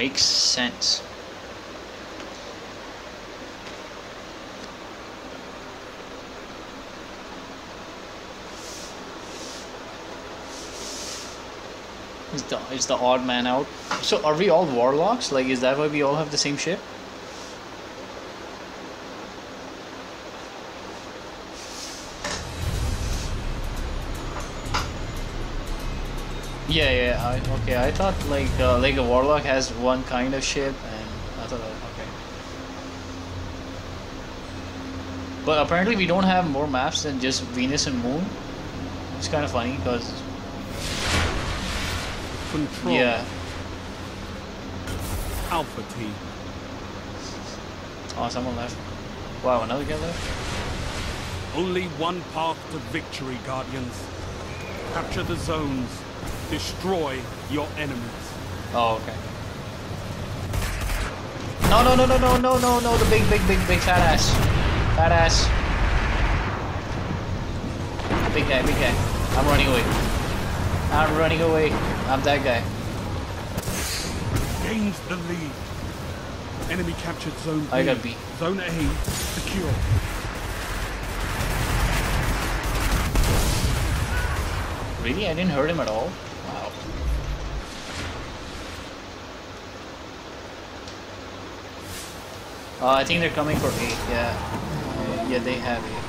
makes sense. Is the is the odd man out? So are we all warlocks? Like, is that why we all have the same ship? Yeah, yeah. I, okay, I thought like uh, like a warlock has one kind of ship, and I thought okay. But apparently we don't have more maps than just Venus and Moon. It's kind of funny because Control. yeah. Alpha team. Oh, someone left. Wow, another guy left. Only one path to victory, Guardians. Capture the zones. Destroy your enemies. Oh, okay. No, no, no, no, no, no, no, no, the big, big, big, big fat ass. Fat ass. Big guy, big guy. I'm running away. I'm running away. I'm that guy. Gains the lead. Enemy captured zone B. I got B. Zone A secure. Really? I didn't hurt him at all? Wow. Uh, I think they're coming for A, yeah. Yeah, they have A.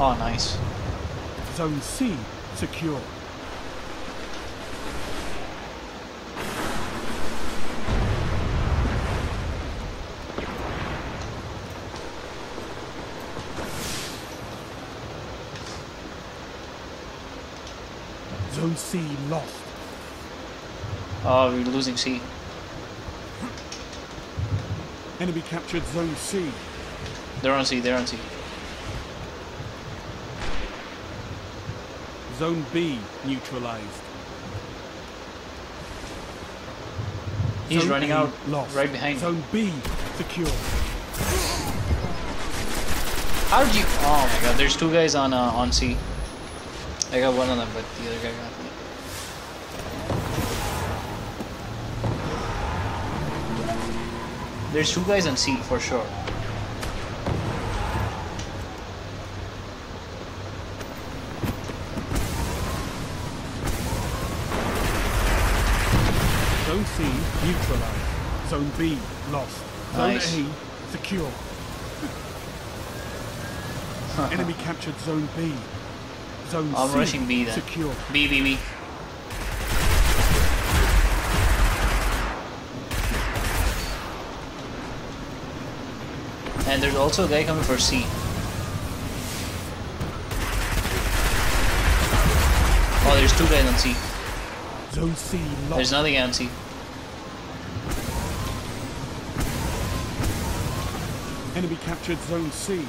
Oh, nice. Zone C secure. Zone C lost. Oh, we're losing C. Enemy captured Zone C. They're on C, they're on C. Zone B neutralized. He's Zone running A out lost. right behind. Zone B secure. How did you? Oh my god, there's two guys on uh, on C. I got one of them, but the other guy got me. There's two guys on C for sure. Zone C neutralized. Zone B lost. Zone Nice. A secure. Enemy captured Zone B. Zone I'm C rushing B then. secure. B B B. And there's also a guy coming for C. Oh, there's two guys on C. Zone C. There's another guy on C. Enemy captured Zone C.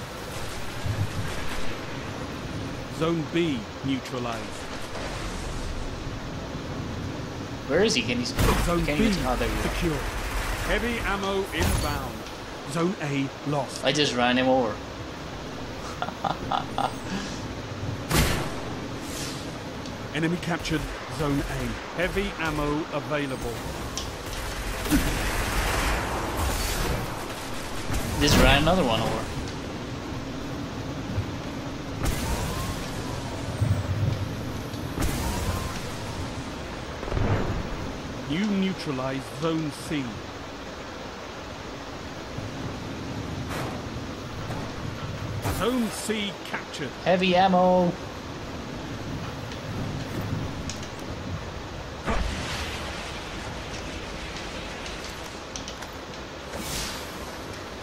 Zone B neutralized. Where is he? Can he? Zone Can B? Oh, secure. Heavy ammo inbound. Zone A lost. I just ran him over. Enemy captured Zone A. Heavy ammo available. Just ran another one over. You neutralize Zone C. Zone C captured. Heavy ammo.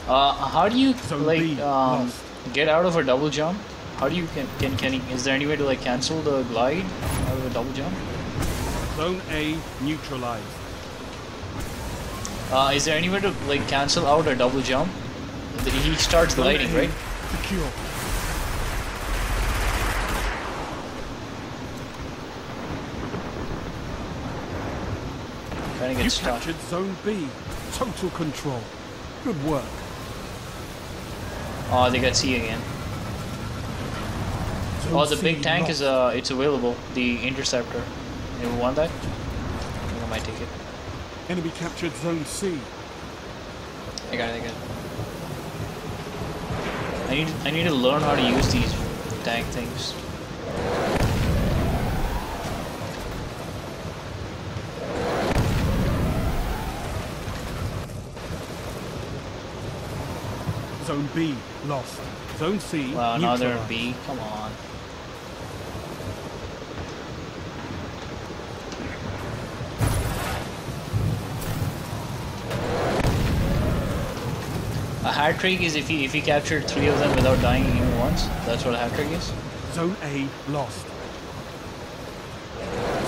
Uh, how do you Zone like B, um, get out of a double jump? How do you can can can he, is there any way to like cancel the glide out of a double jump? Zone A neutralized. Uh, is there anywhere to like cancel out a double jump? He starts Zone gliding, A right? Secure. Trying to You get stuck. captured Zone B. Total control. Good work. Oh, they got C again. Zone Oh, the C big tank lost. is uh, it's available. The interceptor. Want that? I think I might take it. Enemy captured Zone C. I got it. I got it. I need I need to learn how to use these tank things. Zone B lost. Zone C Wow, now they're in neutralized. B. Come on. Hat trick is if you if you capture three of them without dying even once. That's what a hat trick is. Zone A lost.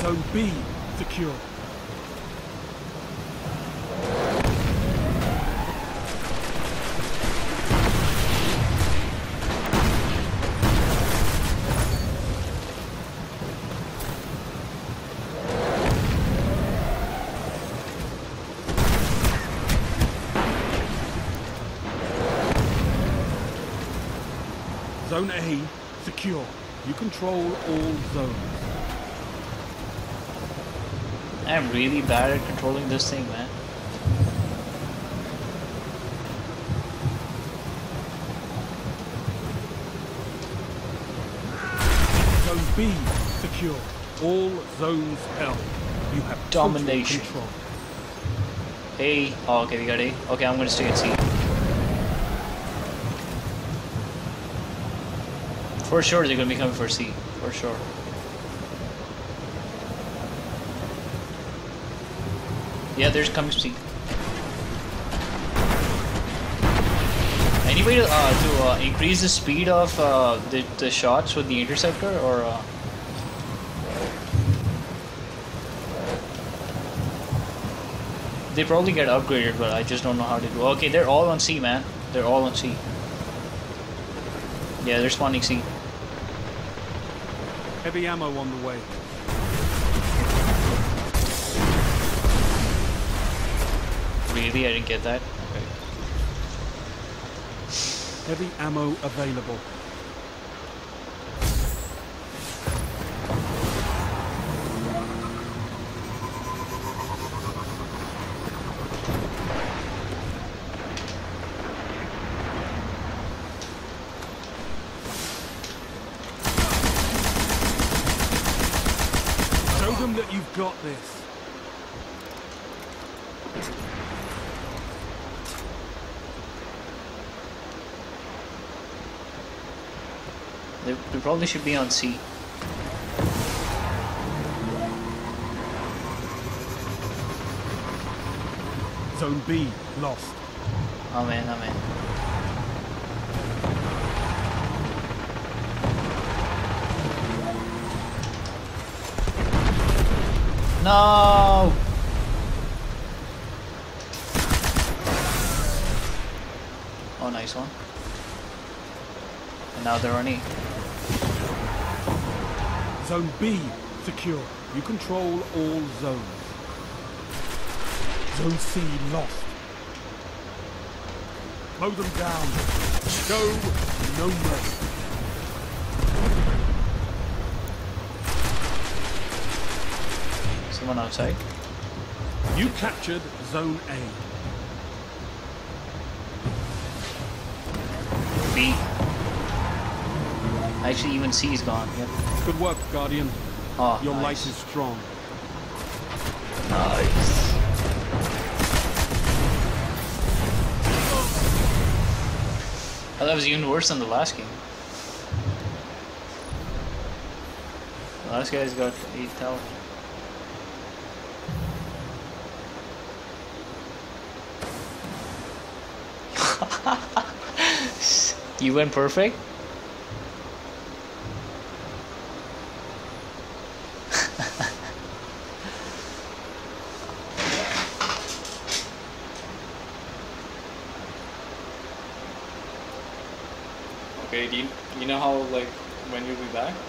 Zone B secure. Zone A secure. You control all zones. I'm really bad at controlling this thing, man. Zone B secure. All zones held. You have Domination. control. A. Oh, okay, we got A. Okay, I'm gonna stay at C. For sure, they're gonna be coming for C. For sure. Yeah, there's coming C. Any way to, uh, to uh, increase the speed of uh, the, the shots with the interceptor, or uh, they probably get upgraded, but I just don't know how to do. Okay, they're all on C, man. They're all on C. Yeah, they're spawning C. Heavy ammo on the way. Really, I didn't get that. Okay. Heavy ammo available. That you've got this. They, they probably should be on C. Zone B lost. Oh man, oh man. No! Oh, nice one. And now they're on E. Zone B secure. You control all zones. Zone C lost. Mow them down. Show no mercy. Someone outside. You captured Zone A. B. Actually, even C is gone. Yep. Good work, Guardian. Oh, Your nice. light is strong. Nice. Oh, that was even worse than the last game. The last guy's got 8 you went perfect? Okay, do you, you know how, like, when you'll be back?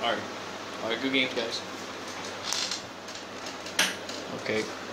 Alright. Alright, good game, guys. Okay.